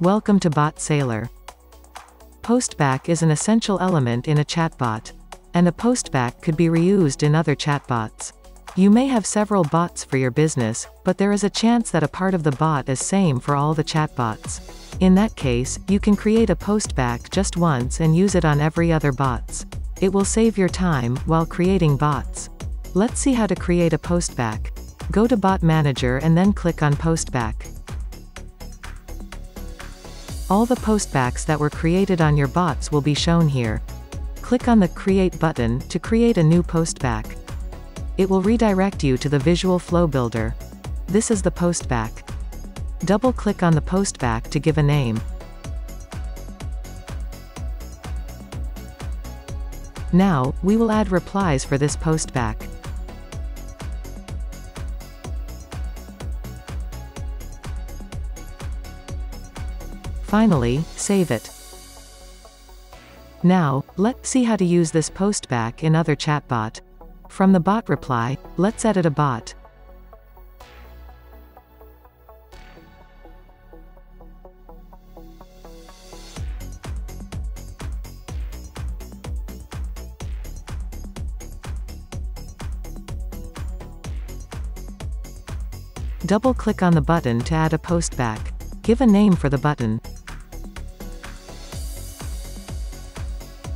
Welcome to BotSailor. Postback is an essential element in a chatbot. And a postback could be reused in other chatbots. You may have several bots for your business, but there is a chance that a part of the bot is same for all the chatbots. In that case, you can create a postback just once and use it on every other bots. It will save your time, while creating bots. Let's see how to create a postback. Go to Bot Manager and then click on Postback. All the postbacks that were created on your bots will be shown here. Click on the Create button to create a new postback. It will redirect you to the Visual Flow Builder. This is the postback. Double-click on the postback to give a name. Now, we will add replies for this postback. Finally, save it. Now, let's see how to use this postback in other chatbot. From the bot reply, let's edit a bot. Double-click on the button to add a postback. Give a name for the button.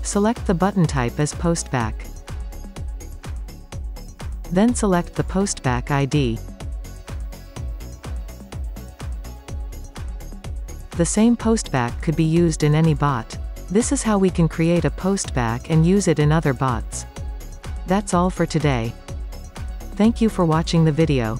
Select the button type as postback. Then select the postback ID. The same postback could be used in any bot. This is how we can create a postback and use it in other bots. That's all for today. Thank you for watching the video.